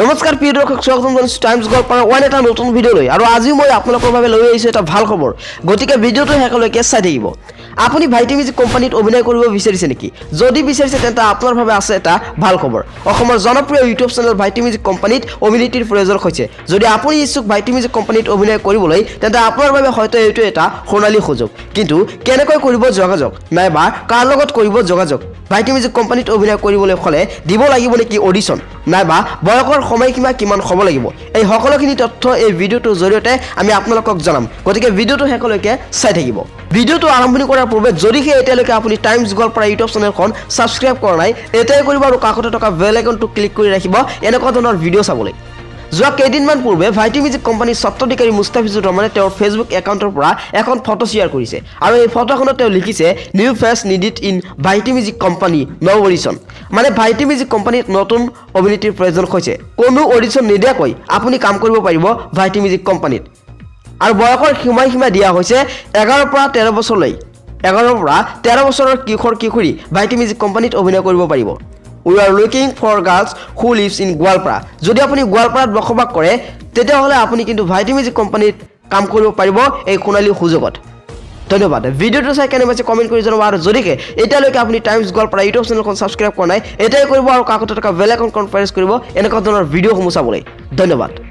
নমস্কাৰ প্ৰিয় দৰ্শক স্বাগতম জনাইছোঁ টাইমছ পৰা ওৱান এটা নতুন ভিডিঅ' লৈ। আৰু আজি মই আপোনালোকৰ বাবে লৈ আহিছোঁ এটা ভাল খবৰ। গতিকে ভিডিঅ'টো শেষলৈকে চাই থাকিব। আপুনি ভাইটি মিউজিক কোম্পানীত অভিনয় কৰিব বিচাৰিছে নেকি? যদি বিচাৰিছে তেন্তে আপোনাৰ বাবে আছে এটা ভাল খবৰ। অসমৰ জনপ্ৰিয় ইউটিউব চেনেল ভাইটি মিউজিক কোম্পানীত অভিনেত্ৰীৰ প্ৰয়োজন হৈছে। যদি আপুনি ইচ্ছুক ভাইটি মিউজিক কোম্পানীত অভিনয় কৰিবলৈ তেন্তে আপোনাৰ বাবে হয়তো এইটো এটা সোণালী সুযোগ। কিন্তু কেনেকৈ কৰিব যোগাযোগ? নাইবা কাৰ লগত কৰিব যোগাযোগ? ভাইটি মিউজিক কোম্পানীত অভিনয় কৰিবলৈ হ'লে দিব লাগিব নেকি অডিশ্যন নাইবা বয়সৰ সময়সীমা কিমান হ'ব লাগিব। এই সকলোখিনি তথ্য এই ভিডিঅ'টোৰ জৰিয়তে আমি আপোনালোকক জনাম। গতিকে ভিডিঅ'টো শেষলৈকে চাই থাকিব। ভিডিঅ'টো আৰম্ভণি কৰাৰ পূৰ্বে যদিহে এতিয়ালৈকে আপুনি টাইমছ গল্প পৰা ইউটিউব চেনেলখন ছাবস্ক্ৰাইব কৰা নাই এতিয়াই কৰিব আৰু কাষতে থকা বেল আইকনটো ক্লিক কৰি ৰাখিব। এনেকুৱা ধৰণৰ ভিডিঅ' চাবলৈ। যোৱা কেইদিনমান পূৰ্বে ভাইটি মিউজিক কোম্পানীৰ স্বত্বাধিকাৰী মুস্তাফিজুৰ ৰহমানে তেওঁৰ ফেচবুক একাউণ্টৰ পৰা এখন ফটো শ্বেয়াৰ কৰিছে আৰু এই ফটোখনত তেওঁ লিখিছে নিউ ফেচ নিডিড ইন ভাইটি মিউজিক কোম্পানী ন অডিশ্যন মানে ভাইটি মিউজিক কোম্পানীত নতুন অভিনেত্ৰীৰ প্ৰয়োজন হৈছে। কোনো অডিশ্যন নিদিয়াকৈ আপুনি কাম কৰিব পাৰিব ভাইটি মিউজিক কোম্পানীত। আৰু বয়সৰ সীমাসীমা দিয়া হৈছে এঘাৰৰ পৰা তেৰ বছৰলৈ। এঘাৰৰ পৰা তেৰ বছৰৰ কিশোৰ কিশোৰী ভাইটি মিউজিক কোম্পানীত অভিনয় কৰিব পাৰিব। We are looking for girls who lives in Goalpara যদি আপুনি গোৱালপাৰাত বসবাস কৰে তেতিয়াহ'লে আপুনি কিন্তু ভাইটি মিউজিক কোম্পানীত কাম কৰিব পাৰিব এই সোণালী সুযোগত। ধন্যবাদ। ভিডিঅ'টো চাই কেনে পাইছে কমেণ্ট কৰি জনাব আৰু যদিহে এতিয়ালৈকে আপুনি টাইমছ গোৱালপাৰা ইউটিউব চেনেলখন ছাবস্ক্ৰাইব কৰা নাই এতিয়াই কৰিব আৰু কাকতে থকা বেলেগ এখন কনফাৰেঞ্চ কৰিব এনেকুৱা ধৰণৰ ভিডিঅ'সমূহ চাবলৈ। ধন্যবাদ।